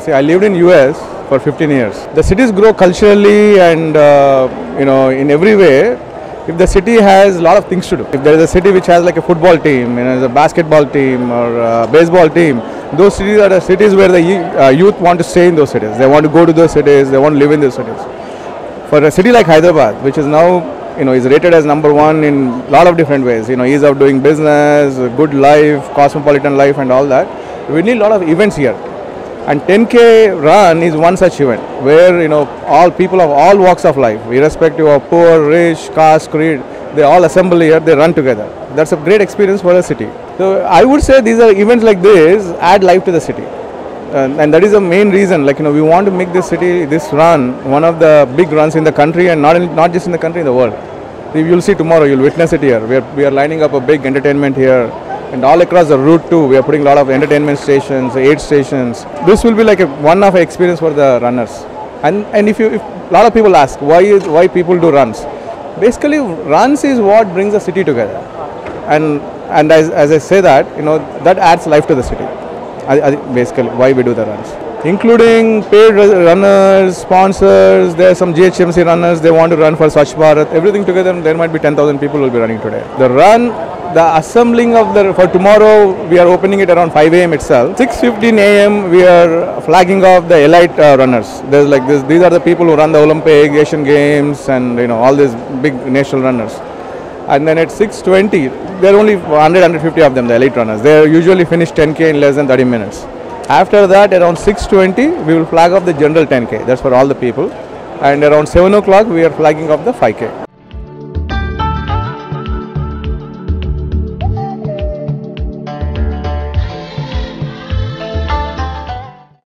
See, I lived in US for 15 years. The cities grow culturally and uh, you know in every way. If the city has a lot of things to do, if there is a city which has like a football team, you know, a basketball team or a baseball team, those cities are the cities where the uh, youth want to stay in those cities. They want to go to those cities. They want to live in those cities. For a city like Hyderabad, which is now you know is rated as number one in a lot of different ways, you know, ease of doing business, good life, cosmopolitan life, and all that, we need a lot of events here. And 10k run is one such event where you know all people of all walks of life, irrespective of poor, rich, caste, creed, they all assemble here. They run together. That's a great experience for a city. So I would say these are events like this add life to the city. And, and that is the main reason. Like you know, we want to make this city, this run, one of the big runs in the country, and not in, not just in the country, in the world. You'll see tomorrow. You'll witness it here. We are we are lining up a big entertainment here, and all across the route too. We are putting a lot of entertainment stations, aid stations. This will be like a one of experience for the runners. And and if you if a lot of people ask why is why people do runs, basically runs is what brings the city together, and and as, as I say that you know that adds life to the city. I, I, basically why we do the runs including paid runners sponsors there are some ghmc runners they want to run for swachh bharat everything together there might be 10000 people will be running today the run the assembling of the for tomorrow we are opening it around 5 am itself. 6:15 am we are flagging off the elite uh, runners. There's like this these are the people who run the olympic asian games and you know all these big national runners. And then at 6.20 there are only 100 150 of them the elite runners. They usually finish 10k in less than 30 minutes. After that around 6.20 we will flag off the general 10k that's for all the people. And around 7 o'clock we are flagging off the 5k